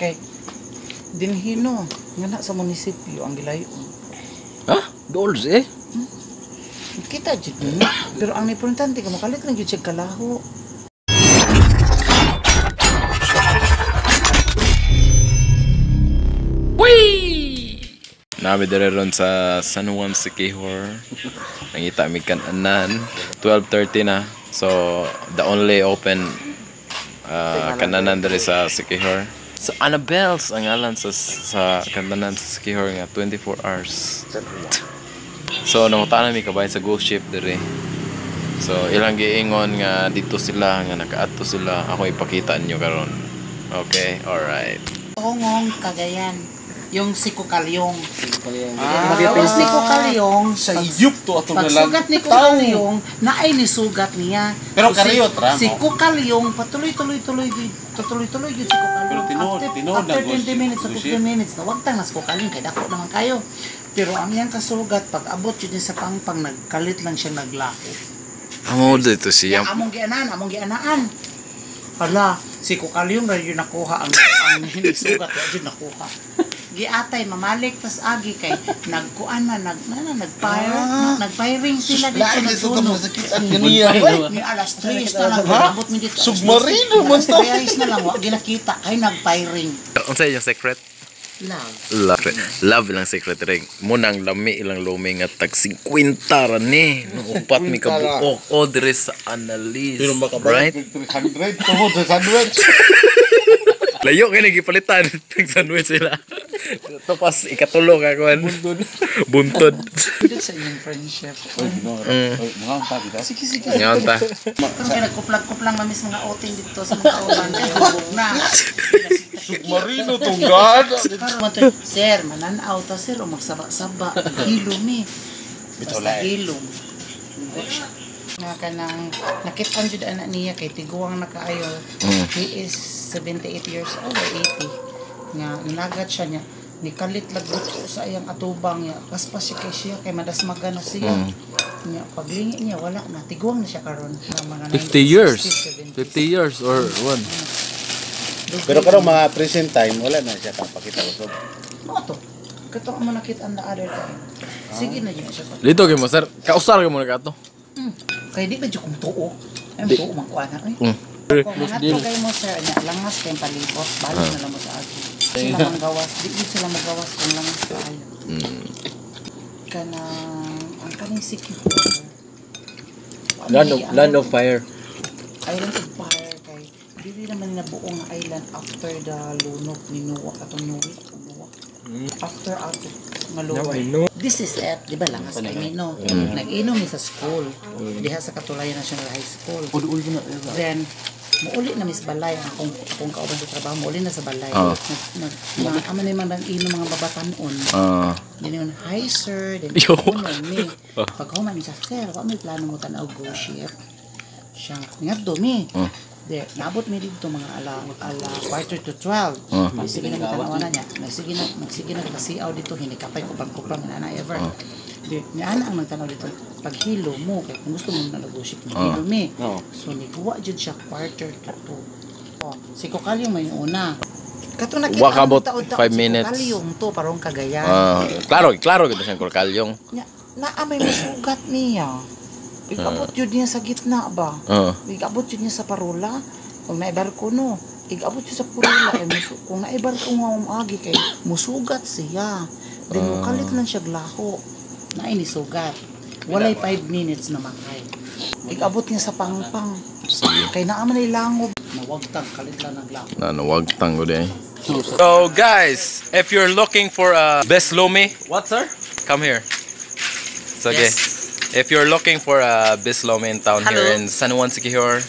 Kay dinhino nga na sa munisipyo ang gilayo. Ha? Doors eh? Kita jud. Pero ang importante ka makalit lang jud kalaho. Nami dire ron sa San Juan Siquijor. Nangita mi kananan. 12.30 na. So, the only open uh, kananan dire sa Siquijor. Sa Annabelle's ang alan sa, sa kananan sa Siquijor nga 24 hours. So, nangutaan mi kabay sa ghost ship dire. So, ilang giingon nga dito sila, nga nakaadto sila. Ako ipakita nyo karon. Okay, alright. Ongong Cagayan. Yung si Kukalyong. Ah, Tapos ni Kukalyong, sa iyup to ato na lang. pagsugat ni Kukalyong, naay ni sugat niya. Pero si- kariyot, ra, Si. Kukalyong, patuloy-tuloy-tuloy, tuloy-tuloy yun si Kukalyong. Pero tinood- after, tinood after na, 20 Gos- minutes, sa Gosie. 15 minutes, na wag tang nas Kukalyong, kaya dako naman kayo. Pero ang iyang kasugat, pag abot yun sa pangpang, nagkalit lang siya naglako. Amo dito siya. Among gianan, among gianaan. Hala, si Kukalyong na yun nakuha ang ang hinisugat, yun nakuha. Giatay mamalik tas agi kay nagkuan man nag na, nagfire Ah. nag, nagfiring sila dito ka nagsunog. masakit at ganiya. Ni alas 3 na lang abot mi dito. Submarino. Alas 3 na lang wa ginakita kay nagfiring. Unsa yung secret? Love. Love. Love lang secret ring. Munang lami ilang lumi nga tag 50 ra ni. Nung upat mi kabuok o dire sa analyst. Pero makabayad Right? ng 300 tungod sa sandwich. Layo kay nagipalitan. Nag-sandwich sila. Tapos ikatulo ka kuan. Buntod. Buntod. Dito sa inyong friendship. Mm. Mga pa kita. Sige sige. Ngayon ta. Karon kay nagkuplang-kuplang mamis mga outing dito sa mga bubog na. Submarino tunggad. Sir, mananaw ta sir o magsaba-saba. Hilom eh. Basta hilom. Nga kanang nakitan jud anak niya kay tiguang nakaayo. Mm. He is 78 years old or 80. Nga ninagat siya niya nikalit lagbuto sa iyang atubang niya kaspas siya kay siya kay madasmagan na siya Mm. niya paglingi niya wala na tiguang na siya karon na mga 50 years. 1960s, 50 years or one. 70s. Pero karong mga present time wala na siya kang pakita usog. Ano to? Kato ang manakit ang the other time. Sige na yun siya. Dito kay mo sir. Kausar ka mo na kato. Hmm. Kaya di ba dyan kong tuo? Ay, tuo mang kuha na. Ay. Mm. Kung mangat ko kayo mo sir, langas kayong palibot. Balo na lang mo sa akin. Sila mang gawas. Di sila magawas kung langas kayo. Mm. Kana, ang kaning sikip. Land of, land of fire. Island of Fire kay dili naman na buong island after the lunok ni Noah katong Noah. Noah after ato nga luwa this is it. Di ba langas kay Nino nag-inom ni sa school. Diha sa Katulayan National High School. Then muuli na mis balay akong akong kauban sa trabaho muuli na sa balay Ah. nag nag mga amo na mga inom mga babatanon Ah. Then yun, hi sir. Then Yo. human mi. Pag human mi siya, sir, wa may plano mo tanaw go ship. Siya, nga dumi. Oh. De, nabot mi dito mga ala ala quarter to 12. Oh. Sige na tanawa na niya. Sige na, sige na kasiaw dito hinikapay ko pang kupang na na ever. De, ni ana ang nagtanaw dito. Pag hilo mo, kay kung gusto mo na go ship mo, hilo mi. Oo. So niguwa jud siya quarter to 2. Oh, si Kokalyong may una. Kato nakita Wa ka mo about taod-taod five si minutes. Kokalyong to parong kagayan. Ah, klaro, klaro kita siyang kurkalyong. Nya, naa may masugat niya. Igabot yun niya sa gitna ba? Oo. Igabot yun niya sa parola. Kung naibar ko no, igabot yun sa parola. Kay musu kung naibar ko nga umagi kay musugat siya. Then Ah. kalit lang siya glaho. Na ini sugat. Walay 5 minutes na makay. Igabot niya sa pangpang. Sige. Kay naa man ay langob. Nawagtang kalit lang naglaho. Na wag tango de. So guys, if you're looking for a best lomi, What sir? come here. It's okay. If you're looking for a best lomi in town here Hello. in San Juan Siquijor,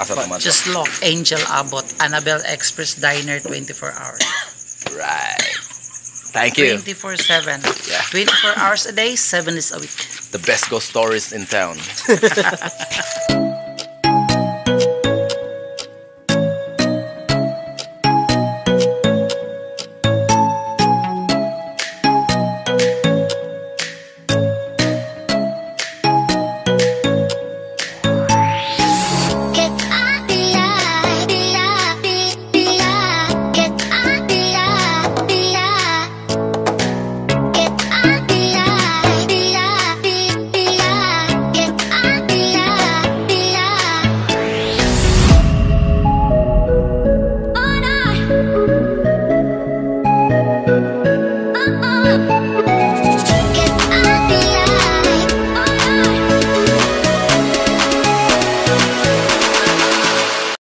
asa tomato. Just look, Angel Abot, Annabelle Express Diner 24 hours. right. Thank you. 24-7. Yeah. 24 hours a day, 7 days a week. The best ghost stories in town.